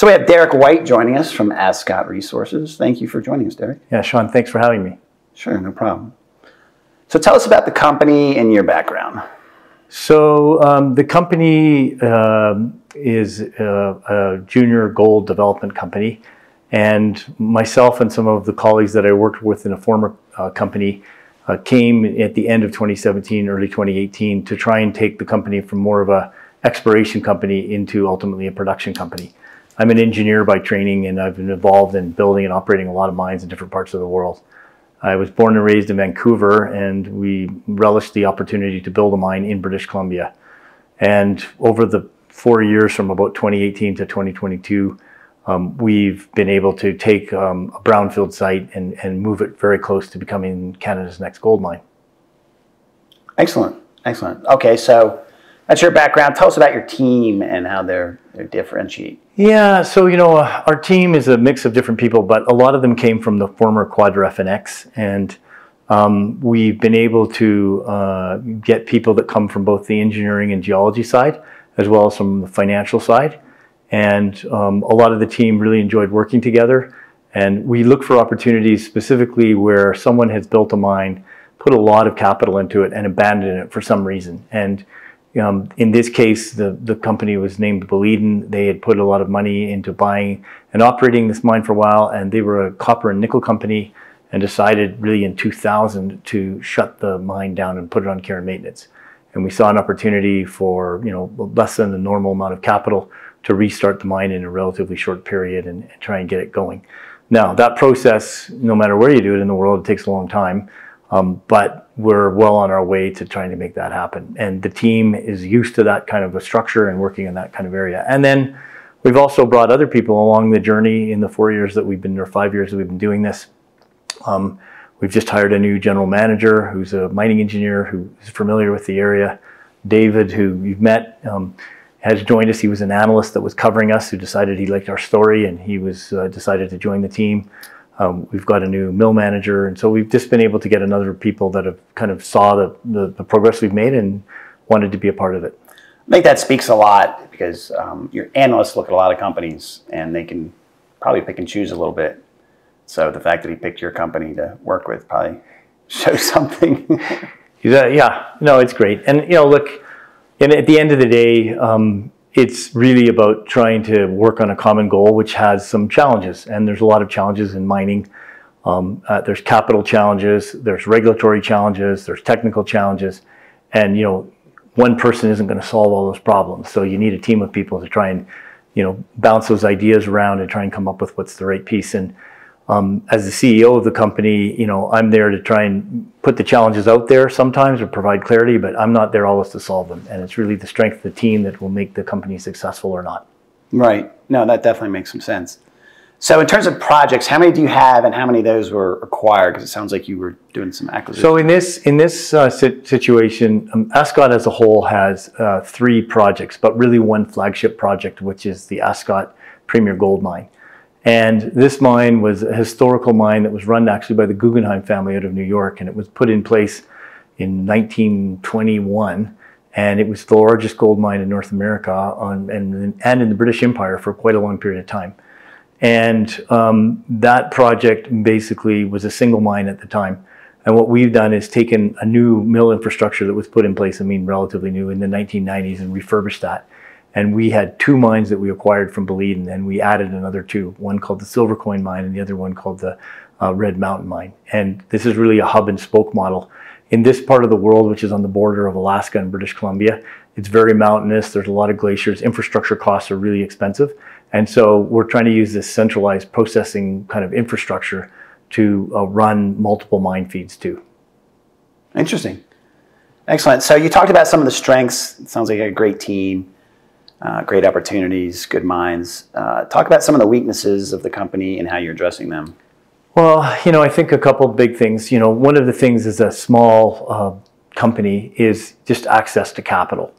So we have Derek White joining us from Ascot Resources. Thank you for joining us, Derek. Yeah, Sean, thanks for having me. Sure, no problem. So tell us about the company and your background. So um, the company um, is a, a, junior gold development company, and myself and some of the colleagues that I worked with in a former uh, company uh, came at the end of 2017, early 2018, to try and take the company from more of a exploration company into ultimately a production company. I'm an engineer by training, and I've been involved in building and operating a lot of mines in different parts of the world. I was born and raised in Vancouver, and we relished the opportunity to build a mine in British Columbia. And over the four years from about 2018 to 2022, um, we've been able to take um, a brownfield site and, and move it very close to becoming Canada's next gold mine. Excellent, excellent. Okay, so that's your background. Tell us about your team and how they're, they're differentiate. Yeah, so you know, uh, our team is a mix of different people, but a lot of them came from the former Quadra FNX, and um, we've been able to uh, get people that come from both the engineering and geology side, as well as from the financial side. And um, a lot of the team really enjoyed working together. And we look for opportunities specifically where someone has built a mine, put a lot of capital into it, and abandoned it for some reason. And um, in this case, the, the company was named Boliden. They had put a lot of money into buying and operating this mine for a while, and they were a copper and nickel company and decided really in 2000 to shut the mine down and put it on care and maintenance. And we saw an opportunity for you know less than the normal amount of capital to restart the mine in a relatively short period and, and try and get it going. Now that process, no matter where you do it in the world, it takes a long time. Um, but we're well on our way to trying to make that happen. And the team is used to that kind of a structure and working in that kind of area. And then we've also brought other people along the journey in the four years that we've been, or five years that we've been doing this. Um, we've just hired a new general manager who's a mining engineer who is familiar with the area. David, who you've met, um, has joined us. He was an analyst that was covering us who decided he liked our story and he was uh, decided to join the team. Um, we've got a new mill manager, and so we've just been able to get another people that have kind of saw the, the, the progress we've made and wanted to be a part of it. I think that speaks a lot because um, your analysts look at a lot of companies and they can probably pick and choose a little bit. So the fact that he picked your company to work with probably shows something. yeah, yeah, no, it's great. And you know, look, and at the end of the day, um, it's really about trying to work on a common goal, which has some challenges. And there's a lot of challenges in mining. Um, uh, there's capital challenges, there's regulatory challenges, there's technical challenges. And, you know, one person isn't going to solve all those problems. So you need a team of people to try and, you know, bounce those ideas around and try and come up with what's the right piece. And um, as the CEO of the company, you know, I'm there to try and put the challenges out there sometimes or provide clarity, but I'm not there always to solve them. And it's really the strength of the team that will make the company successful or not. Right. No, that definitely makes some sense. So, in terms of projects, how many do you have, and how many of those were acquired? Because it sounds like you were doing some acquisitions. So, in this in this uh, situation, um, Ascot as a whole has uh, three projects, but really one flagship project, which is the Ascot Premier Gold Mine. And this mine was a historical mine that was run actually by the Guggenheim family out of New York, and it was put in place in 1921. And it was the largest gold mine in North America on, and, and in the British Empire for quite a long period of time. And um, that project basically was a single mine at the time. And what we've done is taken a new mill infrastructure that was put in place, I mean, relatively new in the 1990s, and refurbished that and we had two mines that we acquired from Boliden, and we added another two, one called the Silver Coin Mine and the other one called the uh, Red Mountain Mine. And this is really a hub and spoke model. In this part of the world, which is on the border of Alaska and British Columbia, it's very mountainous. There's a lot of glaciers. Infrastructure costs are really expensive. And so we're trying to use this centralized processing kind of infrastructure to uh, run multiple mine feeds too. Interesting. Excellent. So you talked about some of the strengths. It sounds like a great team uh, great opportunities, good minds. Uh, talk about some of the weaknesses of the company and how you're addressing them. Well, you know, I think a couple big things. You know, one of the things as a small uh, company is just access to capital.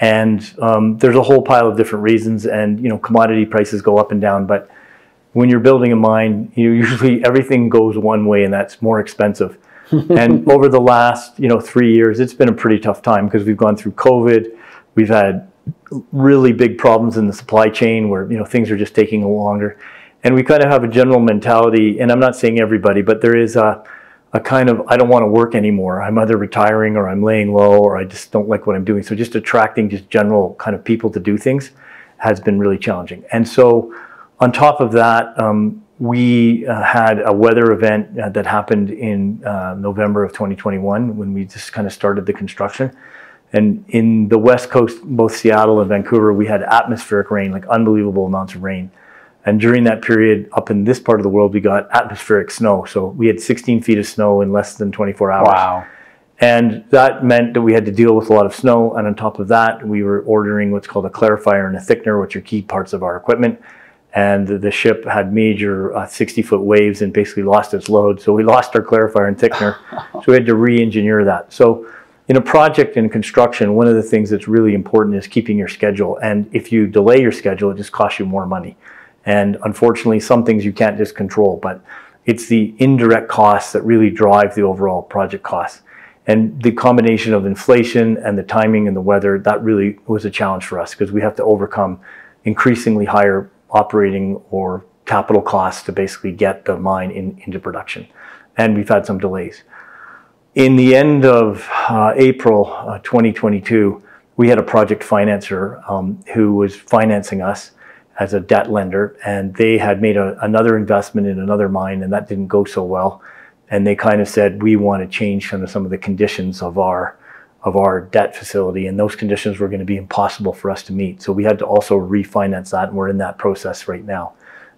And um, there's a whole pile of different reasons, and you know, commodity prices go up and down. But when you're building a mine, you usually everything goes one way, and that's more expensive. and over the last, you know, three years, it's been a pretty tough time because we've gone through COVID, we've had really big problems in the supply chain where you know things are just taking longer, and we kind of have a general mentality. And I'm not saying everybody, but there is a a kind of I don't want to work anymore. I'm either retiring or I'm laying low or I just don't like what I'm doing. So just attracting just general kind of people to do things has been really challenging. And so on top of that, um, we uh, had a weather event uh, that happened in uh, November of 2021 when we just kind of started the construction. And in the West Coast, both Seattle and Vancouver, we had atmospheric rain, like unbelievable amounts of rain. And during that period, up in this part of the world, we got atmospheric snow. So we had 16 feet of snow in less than 24 hours. Wow. And that meant that we had to deal with a lot of snow. And on top of that, we were ordering what's called a clarifier and a thickener, which are key parts of our equipment. And the ship had major uh, 60 foot waves and basically lost its load. So we lost our clarifier and thickener. so we had to re engineer that. So in a project in construction, one of the things that's really important is keeping your schedule. And if you delay your schedule, it just costs you more money. And unfortunately, some things you can't just control, but it's the indirect costs that really drive the overall project costs. And the combination of inflation and the timing and the weather, that really was a challenge for us because we have to overcome increasingly higher operating or capital costs to basically get the mine in, into production. And we've had some delays. In the end of uh, April uh, 2022, we had a project financer um, who was financing us as a debt lender, and they had made a, another investment in another mine, and that didn't go so well. And they kind of said, we want to change some of some of the conditions of our of our debt facility, and those conditions were going to be impossible for us to meet. So we had to also refinance that, and we're in that process right now.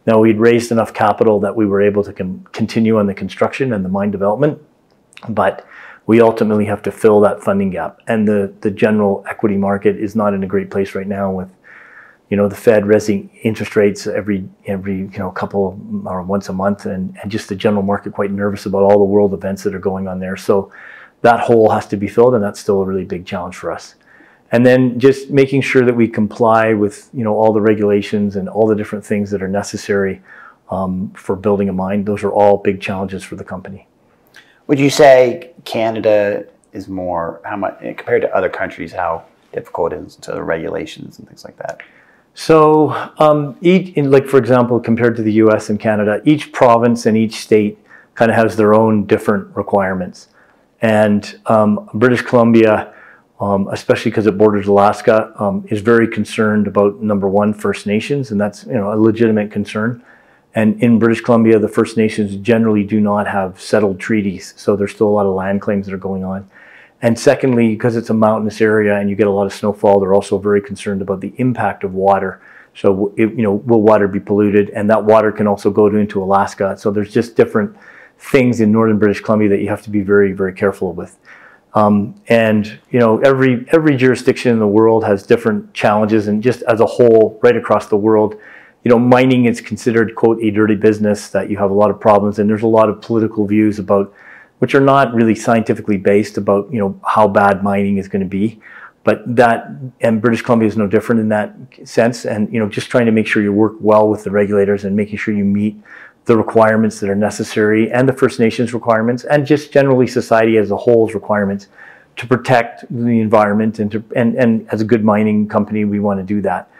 Now we'd raised enough capital that we were able to continue on the construction and the mine development, but we ultimately have to fill that funding gap. And the, the general equity market is not in a great place right now with, you know, the Fed raising interest rates every, every you know, couple or once a month and, and just the general market quite nervous about all the world events that are going on there. So that hole has to be filled and that's still a really big challenge for us. And then just making sure that we comply with, you know, all the regulations and all the different things that are necessary um, for building a mine. Those are all big challenges for the company. Would you say Canada is more how much compared to other countries? How difficult it is to the regulations and things like that? So, um, each in, like for example, compared to the U.S. and Canada, each province and each state kind of has their own different requirements. And um, British Columbia, um, especially because it borders Alaska, um, is very concerned about number one First Nations, and that's you know a legitimate concern. And in British Columbia, the First Nations generally do not have settled treaties. So there's still a lot of land claims that are going on. And secondly, because it's a mountainous area and you get a lot of snowfall, they're also very concerned about the impact of water. So, it, you know, will water be polluted? And that water can also go to, into Alaska. So there's just different things in northern British Columbia that you have to be very, very careful with. Um, and you know, every every jurisdiction in the world has different challenges, and just as a whole, right across the world, you know, mining is considered, quote, a dirty business, that you have a lot of problems. And there's a lot of political views about, which are not really scientifically based about, you know, how bad mining is going to be. But that, and British Columbia is no different in that sense. And, you know, just trying to make sure you work well with the regulators and making sure you meet the requirements that are necessary and the First Nations requirements and just generally society as a whole's requirements to protect the environment and to, and, and as a good mining company, we want to do that.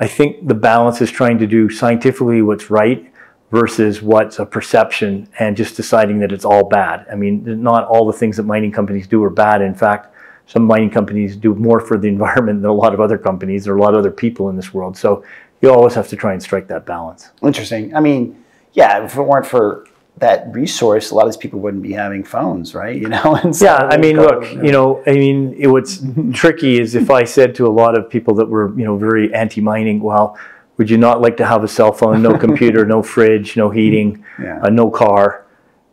I think the balance is trying to do scientifically what's right versus what's a perception and just deciding that it's all bad. I mean, not all the things that mining companies do are bad. In fact, some mining companies do more for the environment than a lot of other companies or a lot of other people in this world. So you always have to try and strike that balance. Interesting. I mean, yeah, if it weren't for that resource, a lot of these people wouldn't be having phones, right? You know. And so yeah, I mean, look, you know, I mean, it, what's tricky is if I said to a lot of people that were, you know, very anti-mining, well, would you not like to have a cell phone, no computer, no fridge, no heating, yeah. uh, no car?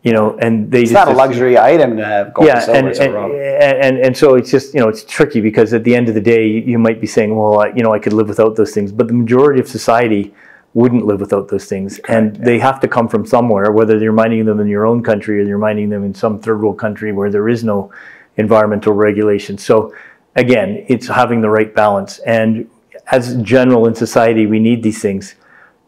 You know, and they it's just, not a luxury item to have gold yeah, and, and, and, and, and so it's just you know it's tricky because at the end of the day you might be saying well I, you know I could live without those things but the majority of society wouldn't live without those things. Correct, and yeah. they have to come from somewhere, whether you're mining them in your own country or you're mining them in some third world country where there is no environmental regulation. So again, it's having the right balance. And as general in society, we need these things.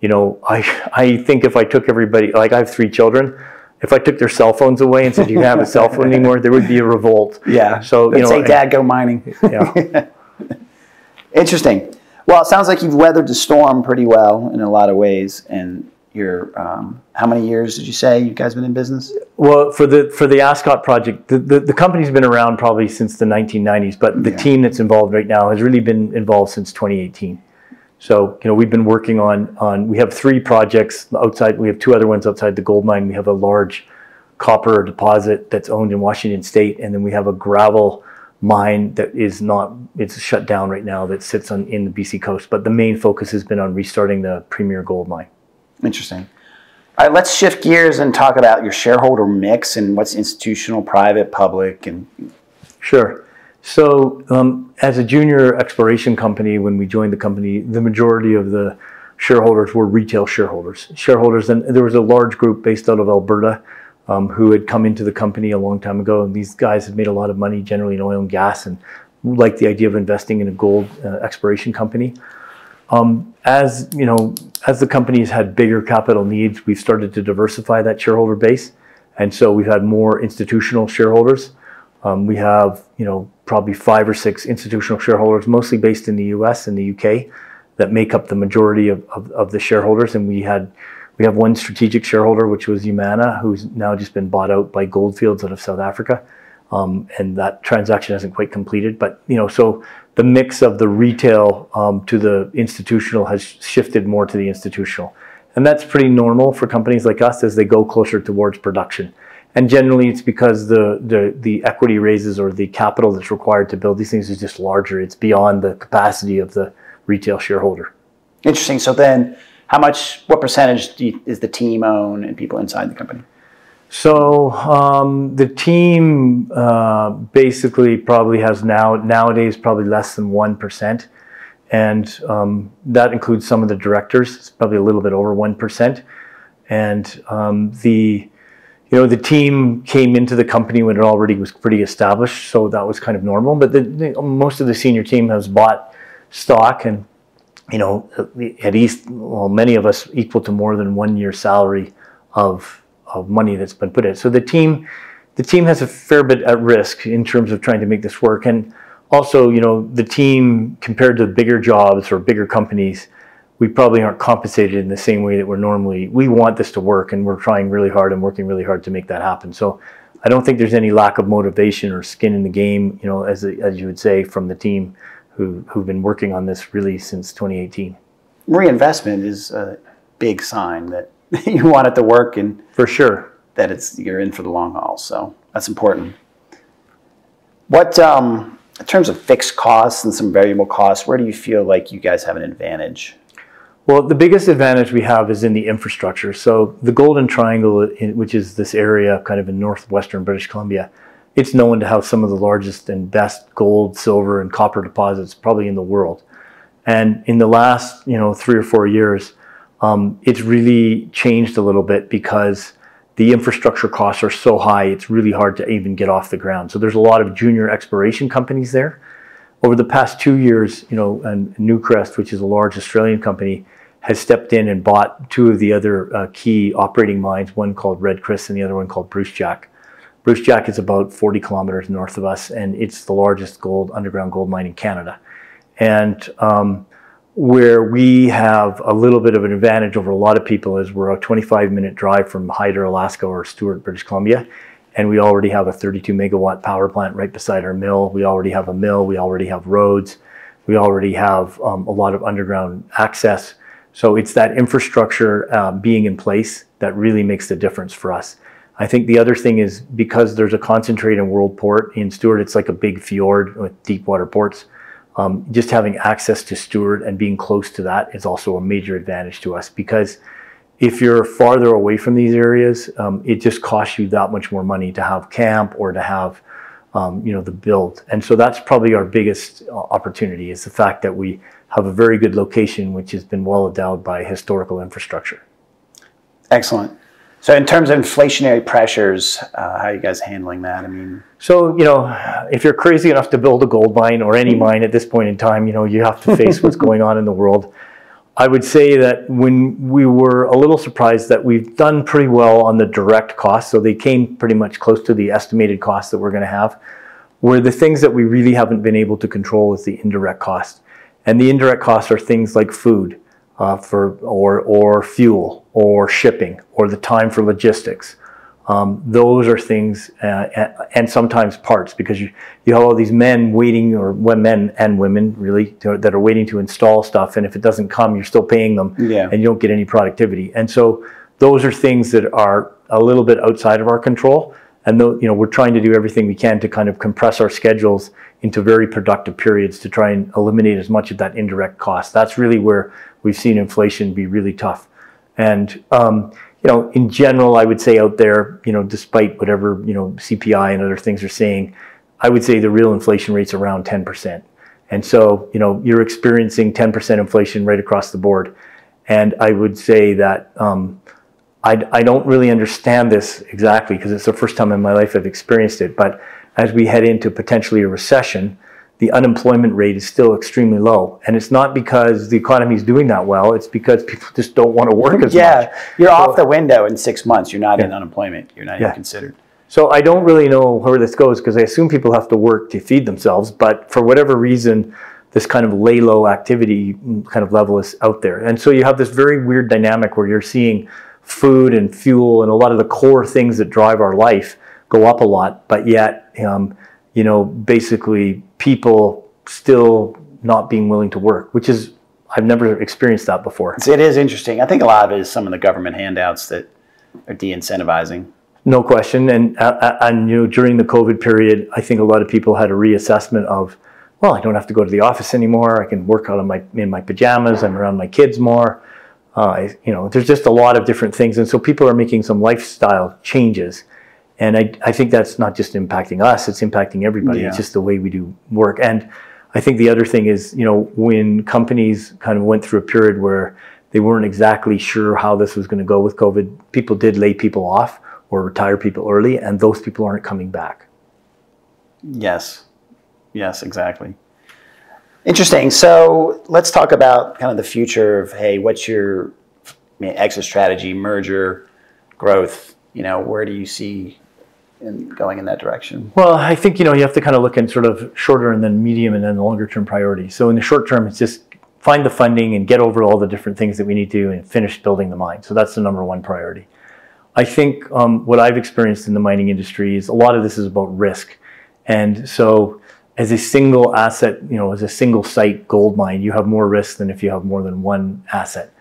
You know, I, I think if I took everybody, like I have three children, if I took their cell phones away and said you can't have a cell phone anymore, there would be a revolt. Yeah. So you know, say, Dad, go mining. Yeah. Interesting. Well, it sounds like you've weathered the storm pretty well in a lot of ways. And you're, um, how many years did you say you guys been in business? Well, for the for the Ascot project, the, the, the company's been around probably since the 1990s, but the Yeah. team that's involved right now has really been involved since 2018. So, you know, we've been working on on we have three projects outside. We have two other ones outside the gold mine. We have a large copper deposit that's owned in Washington State, and then we have a gravel mine that is not it's shut down right now that sits on in the BC coast. But the main focus has been on restarting the Premier Gold Mine. Interesting. All right, let's shift gears and talk about your shareholder mix and what's institutional, private, public, and Sure. So, um, as a junior exploration company, when we joined the company, the majority of the shareholders were retail shareholders. Shareholders, and there was a large group based out of Alberta um, who had come into the company a long time ago. And these guys had made a lot of money, generally in oil and gas, and liked the idea of investing in a gold uh, exploration company. Um, as you know, as the company's had bigger capital needs, we've started to diversify that shareholder base, and so we've had more institutional shareholders. Um, we have, you know, probably five or six institutional shareholders, mostly based in the U.S. and the U.K., that make up the majority of, of, of the shareholders. And we had, we have one strategic shareholder, which was Yamana, who's now just been bought out by Goldfields out of South Africa, um, and that transaction hasn't quite completed. But you know, so the mix of the retail um, to the institutional has shifted more to the institutional, and that's pretty normal for companies like us as they go closer towards production. And generally, it's because the, the, the equity raises or the capital that's required to build these things is just larger. It's beyond the capacity of the retail shareholder. interesting. So then, how much, what percentage you, is the team own and people inside the company? So um, the team uh, basically probably has now nowadays probably less than one percent, and um, that includes some of the directors. It's probably a little bit over one percent, and um, the you know the team came into the company when it already was pretty established, so that was kind of normal. But the, the, most of the senior team has bought stock and you know, at least, well, many of us equal to more than one year salary of of money that's been put in. So the team, the team has a fair bit at risk in terms of trying to make this work, and also, you know, the team compared to bigger jobs or bigger companies, we probably aren't compensated in the same way that we're normally. We want this to work, and we're trying really hard and working really hard to make that happen. So. I don't think there's any lack of motivation or skin in the game, you know, as, as you would say, from the team who, who've been working on this really since 2018. Reinvestment is a big sign that you want it to work and For sure. that it's you're in for the long haul. So that's important. What, um, in terms of fixed costs and some variable costs, where do you feel like you guys have an advantage? Well, the biggest advantage we have is in the infrastructure. So the Golden Triangle, in- which is this area kind of in northwestern British Columbia, it's known to have some of the largest and best gold, silver, and copper deposits probably in the world. And in the last, you know, three or four years, um, it's really changed a little bit because the infrastructure costs are so high, it's really hard to even get off the ground. So there's a lot of junior exploration companies there. Over the past two years, you know, and Newcrest, which is a large Australian company, has stepped in and bought two of the other uh, key operating mines, one called Red Chris and the other one called Brucejack. Brucejack is about 40 kilometers north of us, and it's the largest gold underground gold mine in Canada. And um, where we have a little bit of an advantage over a lot of people is we're a 25 minute drive from Hyder, Alaska or Stewart, British Columbia. And we already have a 32 megawatt power plant right beside our mill. We already have a mill. We already have roads. We already have um, a lot of underground access. So it's that infrastructure uh, being in place that really makes the difference for us. I think the other thing is because there's a concentrated world port in Stewart, it's like a big fjord with deep water ports. Um, just having access to Stewart and being close to that is also a major advantage to us because if you're farther away from these areas, um, it just costs you that much more money to have camp or to have, um, you know, the build. And so that's probably our biggest uh, opportunity is the fact that we have a very good location, which has been well endowed by historical infrastructure. Excellent. So in terms of inflationary pressures, uh, how are you guys handling that? I mean, So, you know, if you're crazy enough to build a gold mine or any mine at this point in time, you know, you have to face what's going on in the world. I would say that when we were a little surprised that we've done pretty well on the direct costs, so they came pretty much close to the estimated costs that we're going to have, where the things that we really haven't been able to control is the indirect cost. And the indirect costs are things like food, uh, for or or fuel, or shipping, or the time for logistics. Um, those are things, uh, and sometimes parts, because you, you have all these men waiting, or men and women really, to, that are waiting to install stuff, and if it doesn't come, you're still paying them, Yeah. and you don't get any productivity. And so those are things that are a little bit outside of our control. And though, you know, we're trying to do everything we can to kind of compress our schedules into very productive periods to try and eliminate as much of that indirect cost. That's really where we've seen inflation be really tough. And um, you know, in general, I would say out there, you know, despite whatever you know CPI and other things are saying, I would say the real inflation rate's around 10%. And so, you know, you're experiencing 10% inflation right across the board. And I would say that um, I, I don't really understand this exactly because it's the first time in my life I've experienced it. But as we head into potentially a recession, the unemployment rate is still extremely low. And it's not because the economy is doing that well, it's because people just don't want to work as yeah, much. you're off the window in six months. You're not in unemployment. You're not Yeah. even considered. So I don't really know where this goes because I assume people have to work to feed themselves. But for whatever reason, this kind of lay low activity kind of level is out there. And so you have this very weird dynamic where you're seeing food and fuel and a lot of the core things that drive our life go up a lot, but yet, um, you know, basically people still not being willing to work, which is, I've never experienced that before. So it is interesting. I think a lot of it is some of the government handouts that are de-incentivizing. No question. And, uh, uh, and you know, during the COVID period, I think a lot of people had a reassessment of, well, I don't have to go to the office anymore. I can work out of my, in my pajamas. I'm around my kids more. Uh, you know, there's just a lot of different things. And so people are making some lifestyle changes. And I, I think that's not just impacting us, it's impacting everybody. It's just the way we do work. And I think the other thing is, you know, when companies kind of went through a period where they weren't exactly sure how this was going to go with COVID, people did lay people off or retire people early, and those people aren't coming back. Yes. Yes, exactly. Interesting. So let's talk about kind of the future of hey, what's your I mean, exit strategy, merger, growth? You know, where do you see in going in that direction? Well, I think you know you have to kind of look at sort of shorter and then medium and then the longer term priorities. So in the short term, it's just find the funding and get over all the different things that we need to do and finish building the mine. So that's the number one priority. I think um, what I've experienced in the mining industry is a lot of this is about risk, and so as a single asset, you know, as a single site gold mine, you have more risk than if you have more than one asset.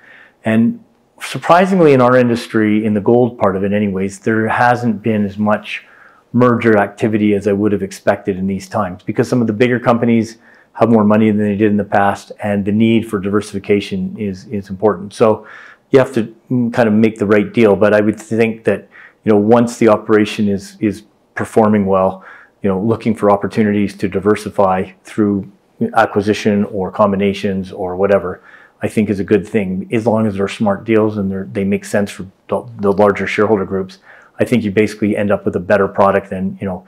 And surprisingly, in our industry, in the gold part of it, anyways, there hasn't been as much merger activity as I would have expected in these times because some of the bigger companies have more money than they did in the past, and the need for diversification is is important. So you have to mm, kind of make the right deal. But I would think that you know once the operation is is performing well, you know, looking for opportunities to diversify through acquisition or combinations or whatever, I think is a good thing. As long as they're smart deals and they make sense for the larger shareholder groups, I think you basically end up with a better product and you know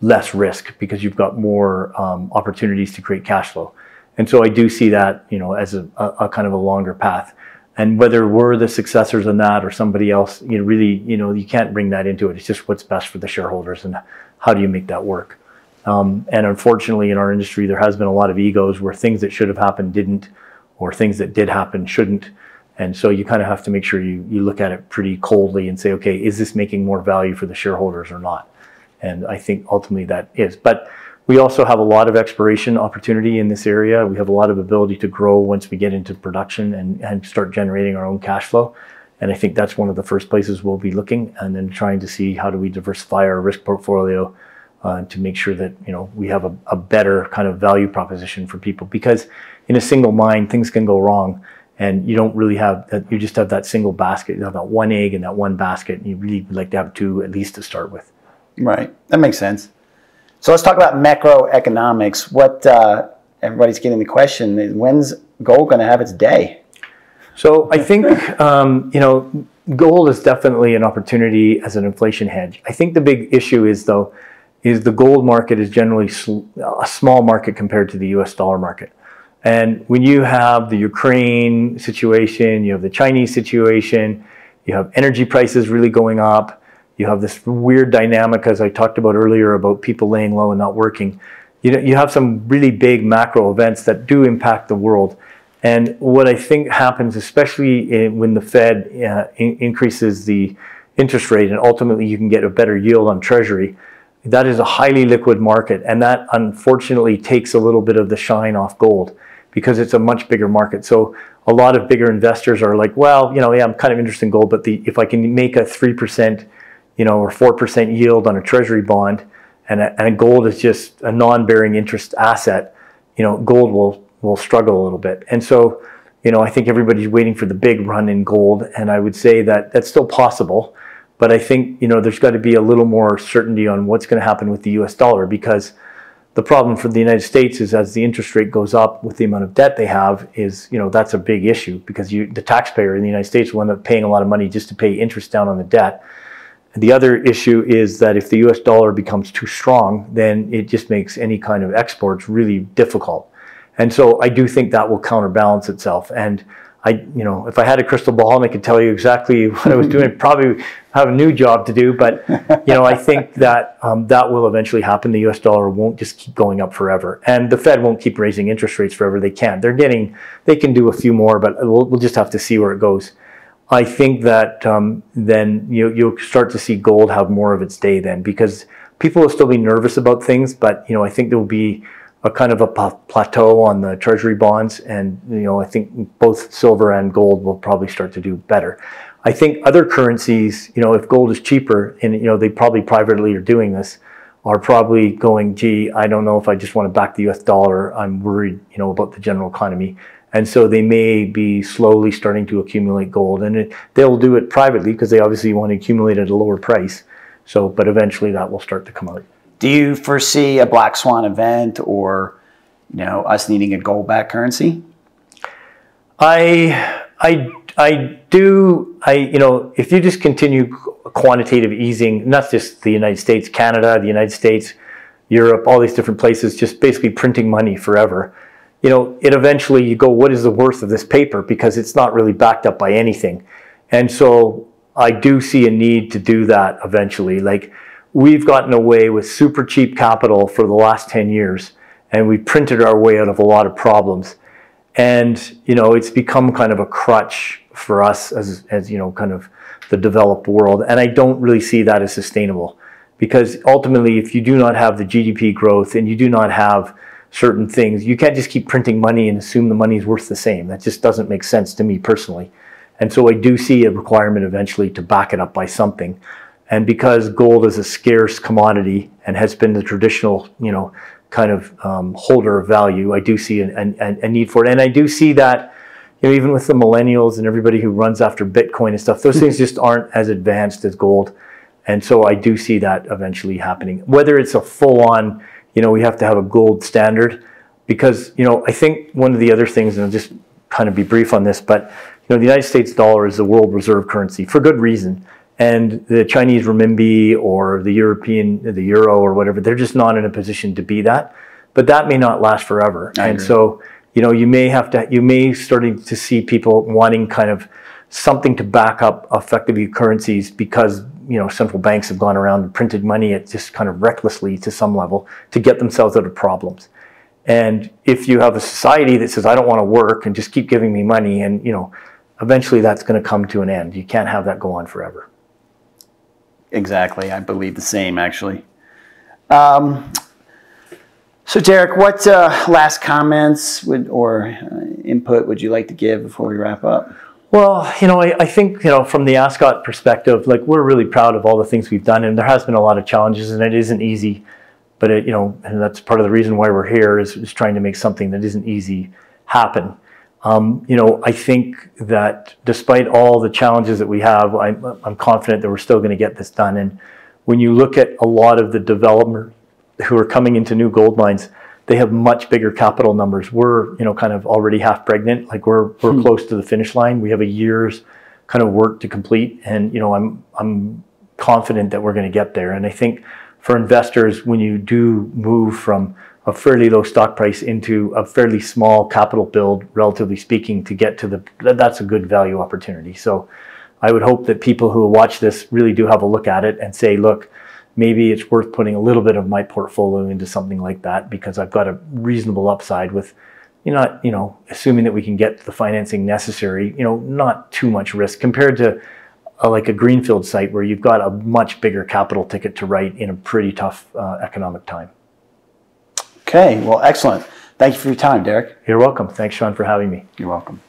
less risk because you've got more um, opportunities to create cash flow. And so I do see that you know as a, a, a kind of a longer path. And whether we're the successors in that or somebody else, you know, really, you know, you can't bring that into it. It's just what's best for the shareholders and how do you make that work. Um, and unfortunately, in our industry, there has been a lot of egos where things that should have happened didn't, or things that did happen shouldn't. And so you kind of have to make sure you, you look at it pretty coldly and say, okay, is this making more value for the shareholders or not? And I think ultimately that is. But we also have a lot of exploration opportunity in this area. We have a lot of ability to grow once we get into production and, and start generating our own cash flow. And I think that's one of the first places we'll be looking and then trying to see how do we diversify our risk portfolio uh, to make sure that you know we have a, a better kind of value proposition for people because in a single mine things can go wrong and you don't really have that you just have that single basket you have that one egg in that one basket and you really would like to have two at least to start with Right. That makes sense. So let's talk about macroeconomics. What uh, everybody's getting the question is when's gold going to have its day? So I think um, you know gold is definitely an opportunity as an inflation hedge. I think the big issue is though is the gold market is generally sl- a small market compared to the U.S. dollar market. And when you have the Ukraine situation, you have the Chinese situation, you have energy prices really going up, you have this weird dynamic, as I talked about earlier, about people laying low and not working. you know, you have some really big macro events that do impact the world. And what I think happens, especially in, when the Fed uh, in, increases the interest rate and ultimately you can get a better yield on Treasury, that is a highly liquid market. And that unfortunately takes a little bit of the shine off gold because it's a much bigger market. So a lot of bigger investors are like, well, you know, yeah, I'm kind of interested in gold, but the, if I can make a 3%, you know, or 4% yield on a treasury bond and a, and gold is just a non-bearing interest asset, you know, gold will, will struggle a little bit. And so, you know, I think everybody's waiting for the big run in gold. And I would say that that's still possible. But I think, you know, there's got to be a little more certainty on what's going to happen with the US dollar because the problem for the United States is as the interest rate goes up with the amount of debt they have is, you know, that's a big issue because you, the taxpayer in the United States will end up paying a lot of money just to pay interest down on the debt. And the other issue is that if the US dollar becomes too strong, then it just makes any kind of exports really difficult. And so I do think that will counterbalance itself. And I, you know, if I had a crystal ball and I could tell you exactly what I was doing, probably have a new job to do. But, you know, I think that um, that will eventually happen. The U.S. dollar won't just keep going up forever, and the Fed won't keep raising interest rates forever. They can't. They're getting, they can do a few more, but we'll, we'll just have to see where it goes. I think that um, then you, you'll start to see gold have more of its day then, because people will still be nervous about things, but you know, I think there will be a kind of a plateau on the treasury bonds and you know I think both silver and gold will probably start to do better. I think other currencies, you know, if gold is cheaper and you know they probably privately are doing this, are probably going, gee, I don't know if I just want to back the US dollar. I'm worried, you know, about the general economy. And so they may be slowly starting to accumulate gold and it, they'll do it privately because they obviously want to accumulate at a lower price. So, but eventually that will start to come out. Do you foresee a black swan event or, you know, us needing a gold backed currency? I, I, I do. I, you know, if you just continue quantitative easing, not just the United States, Canada, the United States, Europe, all these different places, just basically printing money forever. You know, it eventually you go, what is the worth of this paper? Because it's not really backed up by anything. And so I do see a need to do that eventually. Like we've gotten away with super cheap capital for the last 10 years and we printed our way out of a lot of problems. And, you know, it's become kind of a crutch for us as, as, you know, kind of the developed world. And I don't really see that as sustainable because ultimately, if you do not have the GDP growth and you do not have certain things, you can't just keep printing money and assume the money is worth the same. That just doesn't make sense to me personally. And so I do see a requirement eventually to back it up by something. And because gold is a scarce commodity and has been the traditional, you know, kind of um, holder of value, I do see a, a, a, need for it. And I do see that, you know, even with the millennials and everybody who runs after Bitcoin and stuff, those things just aren't as advanced as gold. And so I do see that eventually happening. Whether it's a full on, you know, we have to have a gold standard, because, you know, I think one of the other things, and I'll just kind of be brief on this, but, you know, the United States dollar is the world reserve currency for good reason and the Chinese renminbi or the European, the euro or whatever, they're just not in a position to be that. But that may not last forever. I and agree. so, you know, you may have to, you may starting to see people wanting kind of something to back up effectively currencies because, you know, central banks have gone around and printed money at just kind of recklessly to some level to get themselves out of problems. And if you have a society that says, I don't want to work and just keep giving me money and, you know, eventually that's going to come to an end. You can't have that go on forever. Exactly. I believe the same, actually. Um, so, Derek, what uh, last comments would, or uh, input would you like to give before we wrap up? Well, you know, I, I, think, you know, from the Ascot perspective, like we're really proud of all the things we've done, and there has been a lot of challenges, and it isn't easy. But, it, you know, and that's part of the reason why we're here is, is trying to make something that isn't easy happen. Um, you know, I think that despite all the challenges that we have, I'm, I'm confident that we're still going to get this done. And when you look at a lot of the developers who are coming into new gold mines, they have much bigger capital numbers. We're, you know, kind of already half pregnant. Like we're we're hmm. close to the finish line. We have a year's kind of work to complete, and you know, I'm I'm confident that we're going to get there. And I think for investors, when you do move from a fairly low stock price into a fairly small capital build, relatively speaking, to get to the that's a good value opportunity. So I would hope that people who watch this really do have a look at it and say, look, maybe it's worth putting a little bit of my portfolio into something like that because I've got a reasonable upside with you know, you know, assuming that we can get the financing necessary, you know, not too much risk compared to a, like a greenfield site where you've got a much bigger capital ticket to write in a pretty tough uh, economic time. Okay, well, excellent. Thank you for your time, Derek. You're welcome. Thanks, Sean, for having me. You're welcome.